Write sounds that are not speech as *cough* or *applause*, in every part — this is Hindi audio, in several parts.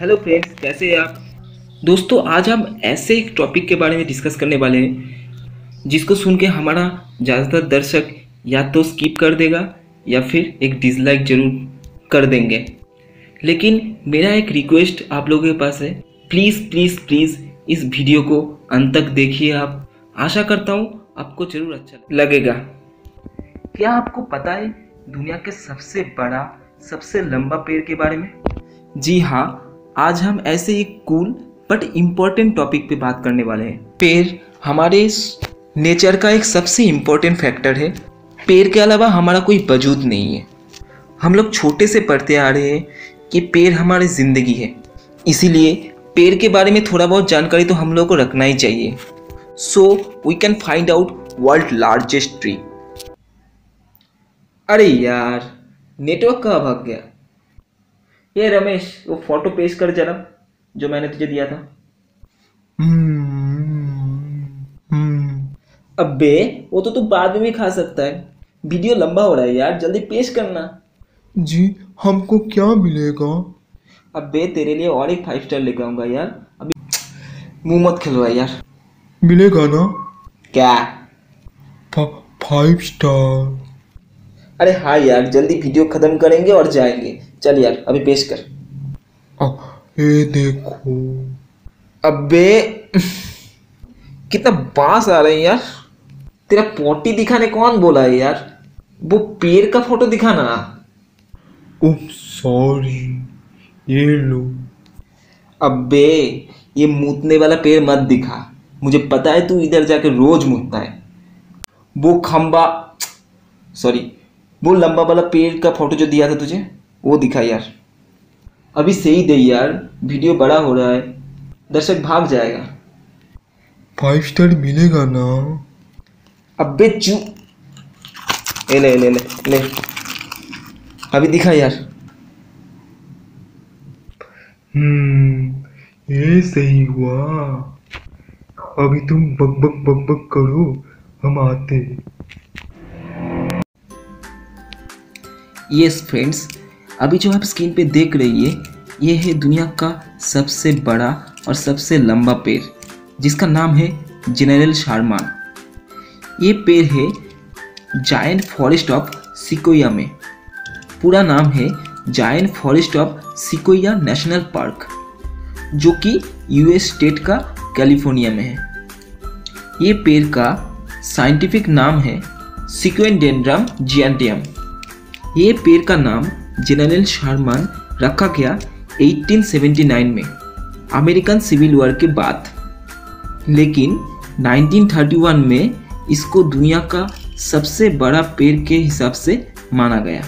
हेलो फ्रेंड्स कैसे हैं आप? दोस्तों, आज हम ऐसे एक टॉपिक के बारे में डिस्कस करने वाले हैं, जिसको सुन के हमारा ज़्यादातर दर्शक या तो स्किप कर देगा या फिर एक डिसलाइक ज़रूर कर देंगे। लेकिन मेरा एक रिक्वेस्ट आप लोगों के पास है। प्लीज़ प्लीज़ प्लीज़ इस वीडियो को अंत तक देखिए आप। आशा करता हूँ आपको ज़रूर अच्छा लगेगा। क्या आपको पता है दुनिया के सबसे बड़ा, सबसे लंबा पेड़ के बारे में? जी हाँ आज हम ऐसे एक कूल बट इम्पोर्टेंट टॉपिक पे बात करने वाले हैं। पेड़ हमारे नेचर का एक सबसे इम्पोर्टेंट फैक्टर है। पेड़ के अलावा हमारा कोई वजूद नहीं है। हम लोग छोटे से पढ़ते आ रहे हैं कि पेड़ हमारी ज़िंदगी है। इसीलिए पेड़ के बारे में थोड़ा बहुत जानकारी तो हम लोग को रखना ही चाहिए। So we can find out world largest tree अरे यार नेटवर्क कहाँ भाग गया? ये रमेश वो फ़ोटो पेश कर जरा जो मैंने तुझे दिया था। अबे वो तो तू बाद में भी खा सकता है। वीडियो लंबा हो रहा है यार जल्दी पेश करना। जी हमको क्या मिलेगा? अबे तेरे लिए और एक फाइव स्टार लेकर आऊँगा यार। अभी मुँह मत खिलवा यार। मिलेगा ना? क्या? फा- फाइव स्टार अरे हाँ यार जल्दी वीडियो खत्म करेंगे और जाएँगे। चल यार अभी पेश कर। आ, ये देखो। अबे कितना बाँस आ रहे हैं यार। तेरा पोटी दिखाने कौन बोला है यार? वो पेड़ का फ़ोटो दिखाना। सॉरी ये लो। अबे ये मूतने वाला पेड़ मत दिखा। मुझे पता है तू इधर जाके रोज मूतता है। वो खंबा सॉरी वो लंबा वाला पेड़ का फ़ोटो जो दिया था तुझे वो दिखा यार। अभी सही दे यार वीडियो बड़ा हो रहा है। दर्शक भाग जाएगा। फाइव स्टार मिलेगा ना? अबे चू ले ले ले ले ले। अभी दिखा यार। हम्म ये सही हुआ। अभी तुम बक बक बक बक करो हम आते। यस फ्रेंड्स अभी जो आप स्क्रीन पे देख रही है, ये है दुनिया का सबसे बड़ा और सबसे लंबा पेड़, जिसका नाम है जनरल शारमान ये पेड़ है जायंट फॉरेस्ट ऑफ़ सिकोया में। पूरा नाम है giant forest of sequoia national park जो कि यूएस स्टेट का कैलिफ़ोर्निया में है। ये पेड़ का साइंटिफिक नाम है सिक्वेंडेंड्रम जियांटियम ये पेड़ का नाम जनरल शारमान रखा गया 1879 में अमेरिकन सिविल वॉर के बाद लेकिन 1931 में इसको दुनिया का सबसे बड़ा पेड़ के हिसाब से माना गया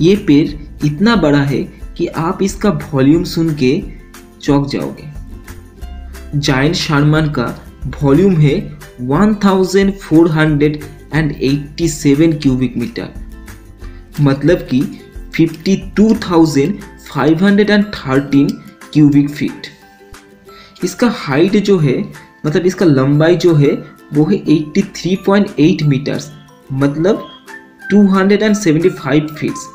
ये पेड़ इतना बड़ा है कि आप इसका वॉल्यूम सुन के चौक जाओगे जायंट शारमान का वॉल्यूम है 1487 क्यूबिक मीटर मतलब कि 52,513 क्यूबिक फीट इसका हाइट जो है मतलब इसका लंबाई जो है वो है 83.8 मीटर्स मतलब 275 फीट्स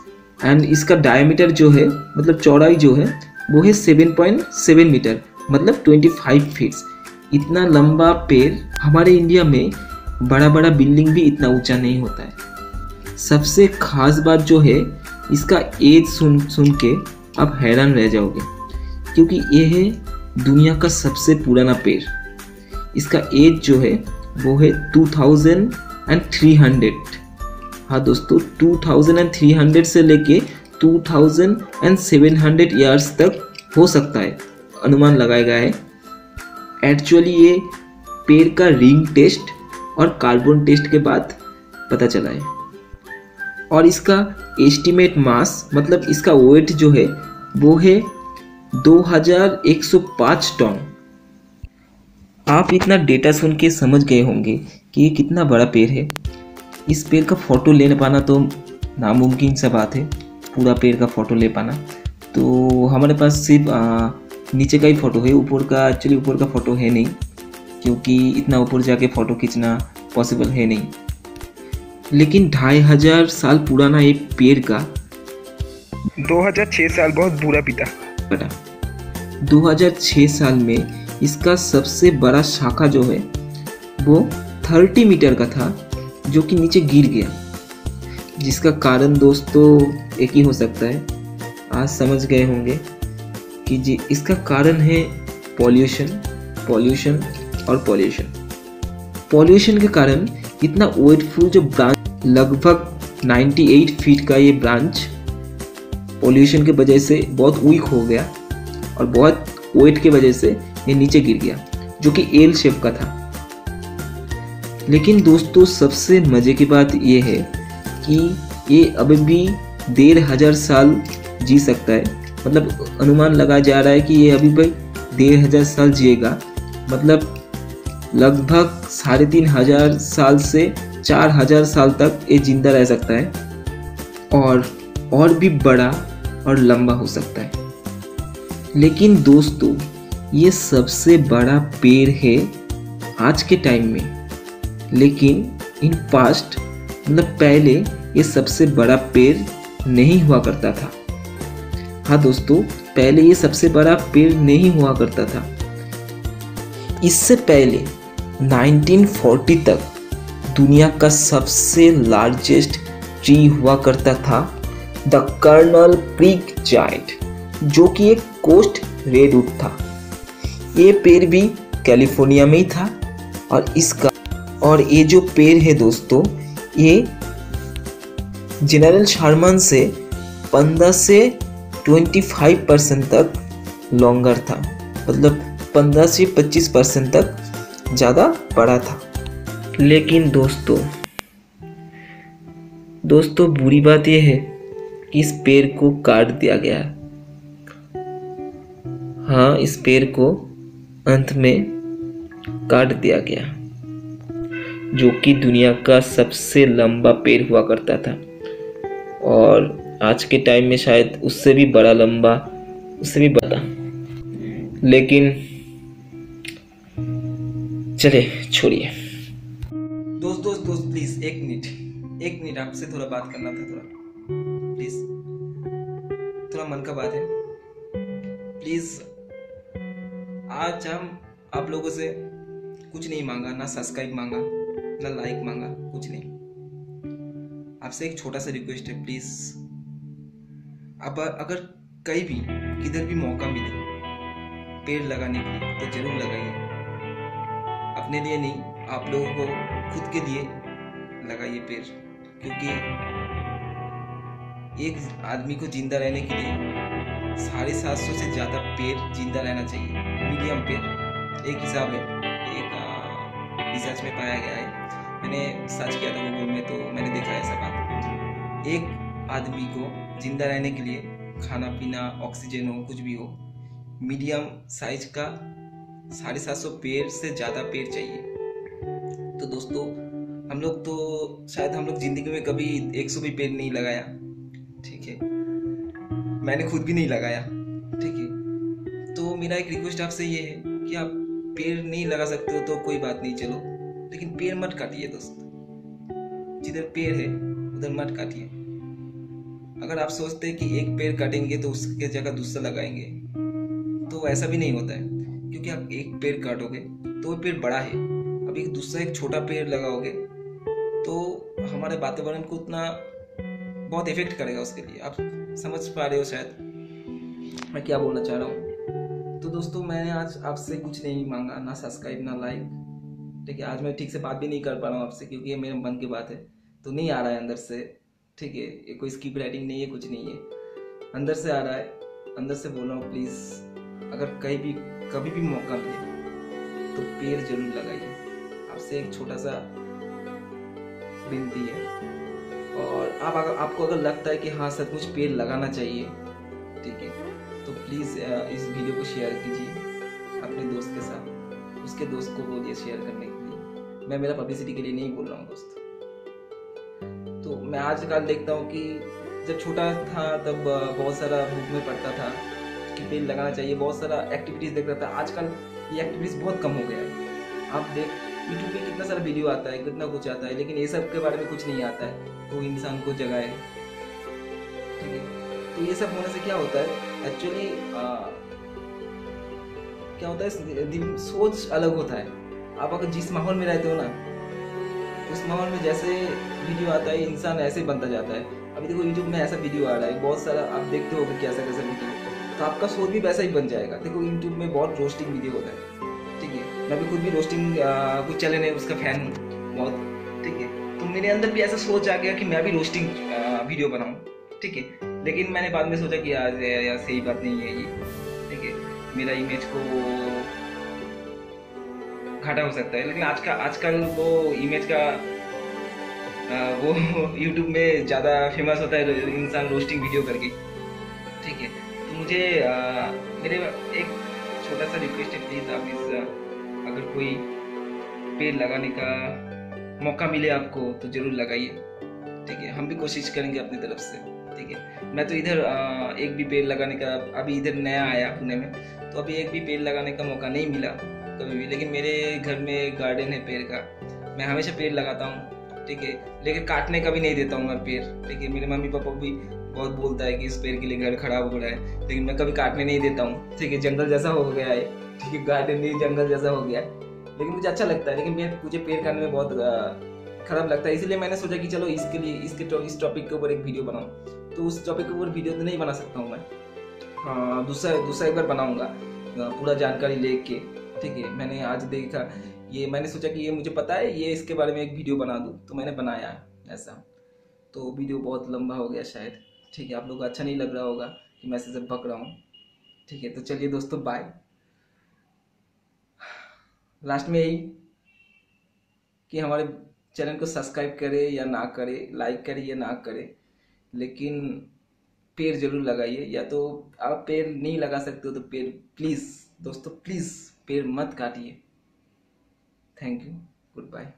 एंड इसका डायमीटर जो है मतलब चौड़ाई जो है वो है 7.7 मीटर मतलब 25 फीट्स इतना लंबा पेड़ हमारे इंडिया में बड़ा बड़ा बिल्डिंग भी इतना ऊँचा नहीं होता है। सबसे खास बात जो है इसका एज सुन सुन के आप हैरान रह जाओगे। क्योंकि ये है दुनिया का सबसे पुराना पेड़। इसका एज जो है, वो है 2300 हाँ दोस्तों 2300 से लेके 2700 ईयर्स तक हो सकता है। अनुमान लगाया गया है। एक्चुअली ये पेड़ का रिंग टेस्ट और कार्बन टेस्ट के बाद पता चला है। और इसका एस्टिमेट मास मतलब इसका वेट जो है, वो है 2105 टन। आप इतना डेटा सुन के समझ गए होंगे कि ये कितना बड़ा पेड़ है। इस पेड़ का फ़ोटो ले पाना तो नामुमकिन सा बात है, पूरा पेड़ का फ़ोटो ले पाना। तो हमारे पास सिर्फ़ नीचे का ही फ़ोटो है, ऊपर का एक्चुअली ऊपर का फ़ोटो है नहीं, क्योंकि इतना ऊपर जाके फ़ोटो खींचना पॉसिबल है नहीं। लेकिन ढाई हज़ार साल पुराना एक पेड़ का 2006 साल बहुत बुरा बीता। बढ़ा 2006 साल में इसका सबसे बड़ा शाखा जो है वो 30 मीटर का था जो कि नीचे गिर गया। जिसका कारण दोस्तों एक ही हो सकता है आज समझ गए होंगे कि जी इसका कारण है पॉल्यूशन पॉल्यूशन और पॉल्यूशन। पॉल्यूशन के कारण इतना वेटफुल जो ब्रांच लगभग 98 फीट का ये ब्रांच पॉल्यूशन के वजह से बहुत वीक हो गया और बहुत वेट के वजह से ये नीचे गिर गया, जो कि एल शेप का था। लेकिन दोस्तों, सबसे मज़े की बात ये है कि ये अभी भी डेढ़ हज़ार साल जी सकता है। मतलब अनुमान लगाया जा रहा है कि ये अभी भी डेढ़ हज़ार साल जिएगा। मतलब लगभग साढ़े तीन हज़ार साल से चार हज़ार साल तक ये ज़िंदा रह सकता है और और भी बड़ा और लंबा हो सकता है। लेकिन दोस्तों, ये सबसे बड़ा पेड़ है आज के टाइम में। लेकिन इन पास्ट मतलब पहले, ये सबसे बड़ा पेड़ नहीं हुआ करता था। हाँ दोस्तों, पहले ये सबसे बड़ा पेड़ नहीं हुआ करता था। इससे पहले 1940 तक दुनिया का सबसे लार्जेस्ट ट्री हुआ करता था द कर्नल क्रीक जाइंट जो कि एक कोस्ट रेडवुड था। ये पेड़ भी कैलिफ़ोर्निया में ही था और इसका, और ये जो पेड़ है दोस्तों, ये जनरल शारमन से 15 से 25 परसेंट तक लॉन्गर था मतलब 15 से 25 परसेंट तक ज़्यादा बड़ा था। लेकिन दोस्तों दोस्तों, बुरी बात यह है कि इस पेड़ को काट दिया गया। हाँ इस पेड़ को अंत में काट दिया गया, जो कि दुनिया का सबसे लंबा पेड़ हुआ करता था। और आज के टाइम में शायद उससे भी बड़ा लंबा, उससे भी बड़ा। लेकिन चले, छोड़िए। दोस्त दोस्त दोस्त प्लीज़ एक मिनट एक मिनट आपसे थोड़ा बात करना था थोड़ा। प्लीज़ थोड़ा मन का बात है। प्लीज़ आज हम आप लोगों से कुछ नहीं मांगा, ना सब्सक्राइब मांगा, ना लाइक मांगा, कुछ नहीं। आपसे एक छोटा सा रिक्वेस्ट है प्लीज़ आप अगर कहीं भी, किधर भी मौका मिले, पेड़ लगाने के लिए तो ज़रूर लगाइए। अपने लिए नहीं, आप लोगों को खुद के लिए लगाइए पेड़ क्योंकि एक आदमी को ज़िंदा रहने के लिए साढ़े सात सौ से ज़्यादा पेड़ ज़िंदा रहना चाहिए मीडियम पेड़ एक हिसाब है, एक रिसर्च में पाया गया है। मैंने सर्च किया था गूगल में तो मैंने देखा ऐसा बात। एक आदमी को ज़िंदा रहने के लिए खाना पीना ऑक्सीजन हो, कुछ भी हो मीडियम साइज़ का साढ़े सात सौ पेड़ से ज़्यादा पेड़ चाहिए। तो दोस्तों, हम लोग तो शायद हम लोग ज़िंदगी में कभी एक सौ भी पेड़ नहीं लगाया, ठीक है? मैंने खुद भी नहीं लगाया, ठीक है? तो मेरा एक रिक्वेस्ट आपसे ये है कि आप पेड़ नहीं लगा सकते हो तो कोई बात नहीं, चलो। लेकिन पेड़ मत काटिए दोस्त। जिधर पेड़ है, उधर मत काटिए। अगर आप सोचते हैं कि एक पेड़ काटेंगे तो उसके जगह दूसरा लगाएँगे तो ऐसा भी नहीं होता है। क्योंकि आप एक पेड़ काटोगे तो वो पेड़ बड़ा है। एक दूसरा एक छोटा पेड़ लगाओगे तो हमारे वातावरण को उतना बहुत इफ़ेक्ट करेगा उसके लिए। आप समझ पा रहे हो शायद मैं क्या बोलना चाह रहा हूँ। तो दोस्तों, मैंने आज आपसे कुछ नहीं मांगा, ना सब्सक्राइब ना लाइक ठीक है, आज मैं ठीक से बात भी नहीं कर पा रहा हूँ आपसे, क्योंकि ये मेरे मन की बात है। तो नहीं आ रहा है अंदर से। ठीक है, ये कोई स्कीप राइटिंग नहीं है, कुछ नहीं है। अंदर से आ रहा है। अंदर से बोल रहा हूँ प्लीज़ अगर कहीं भी, कभी भी मौका मिले तो पेड़ ज़रूर लगाइए। आपसे एक छोटा सा विनती है। और आप अगर, आपको अगर लगता है कि हाँ सचमुच पेड़ लगाना चाहिए, ठीक है तो प्लीज़ इस वीडियो को शेयर कीजिए अपने दोस्त के साथ। उसके दोस्त को बोलिए शेयर करने के लिए। मैं मेरा पब्लिसिटी के लिए नहीं बोल रहा हूँ, दोस्त। तो मैं आजकल देखता हूँ कि जब छोटा था, तब बहुत सारा बुक में पढ़ता था कि पेड़ लगाना चाहिए। बहुत सारा एक्टिविटीज़ देखता था। आजकल ये एक्टिविटीज़ बहुत कम हो गया है। आप देख यूट्यूब पे कितना सारा वीडियो आता है, कितना कुछ आता है, लेकिन ये सब के बारे में कुछ नहीं आता है। तो इंसान को जगाए। ठीक है? तो ये सब होने से क्या होता है? एक्चुअली क्या होता है? सोच अलग होता है। आप अगर जिस माहौल में रहते हो ना, उस माहौल में जैसे वीडियो आता है, इंसान ऐसे बनता जाता है। अभी देखो यूट्यूब में ऐसा वीडियो आ रहा है, बहुत सारा आप देखते हो कैसा कैसा वीडियो तो आपका सोच भी वैसा ही बन जाएगा। देखो यूट्यूब में बहुत रोस्टिंग वीडियो होता है। मैं भी खुद भी रोस्टिंग कुछ चले है उसका फ़ैन हूँ बहुत ठीक है? तो मेरे अंदर भी ऐसा सोच आ गया कि मैं भी रोस्टिंग वीडियो बनाऊँ ठीक है? लेकिन मैंने बाद में सोचा कि यार यार सही बात नहीं है ये ठीक है? मेरा इमेज को घाटा हो सकता है लेकिन आज का आजकल वो इमेज का वो *laughs* यूट्यूब में ज़्यादा फ़ेमस होता है इंसान रोस्टिंग वीडियो करके ठीक है? तो मुझे आ, मेरे एक छोटा सा रिक्वेस्ट है प्लीज़ आप इस अगर कोई पेड़ लगाने का मौका मिले आपको तो ज़रूर लगाइए। ठीक है, हम भी कोशिश करेंगे अपनी तरफ़ से। ठीक है, मैं तो इधर एक भी पेड़ लगाने का, अभी इधर नया आया पुणे में तो अभी एक भी पेड़ लगाने का मौका नहीं मिला कभी भी। लेकिन मेरे घर में गार्डन है पेड़ का, मैं हमेशा पेड़ लगाता हूँ। ठीक है, लेकिन काटने का भी नहीं देता हूँ मैं पेड़। ठीक है, मेरे मम्मी पापा भी बहुत बोलता है कि इस पेड़ के लिए घर खराब हो रहा है, लेकिन मैं कभी काटने नहीं देता हूँ। ठीक है, जंगल जैसा हो गया है। ठीक है, गार्डन नहीं, जंगल जैसा हो गया है। लेकिन मुझे अच्छा लगता है, लेकिन मैं मुझे पेड़ काटने में बहुत खराब लगता है। इसलिए मैंने सोचा कि चलो इसके लिए, इसके इस टॉपिक के ऊपर एक वीडियो बनाऊँ। तो उस टॉपिक के ऊपर वीडियो तो नहीं बना सकता हूँ मैं। दूसरा दूसरा एक बार बनाऊँगा पूरा जानकारी लेके। ठीक है, मैंने आज देखा, ये मैंने सोचा कि ये मुझे पता है, ये इसके बारे में एक वीडियो बना दूँ। तो मैंने बनाया ऐसा। तो वीडियो बहुत लंबा हो गया शायद। ठीक है, आप लोग को अच्छा नहीं लग रहा होगा कि मैं ऐसे पक रहा हूँ। ठीक है तो चलिए दोस्तों बाय लास्ट में यही कि हमारे चैनल को सब्सक्राइब करे या ना करे लाइक करे या ना करे, लेकिन पेड़ ज़रूर लगाइए। या तो आप पेड़ नहीं लगा सकते हो तो पेड़ प्लीज़ दोस्तों प्लीज़ पेड़ मत काटिए। Thank you goodbye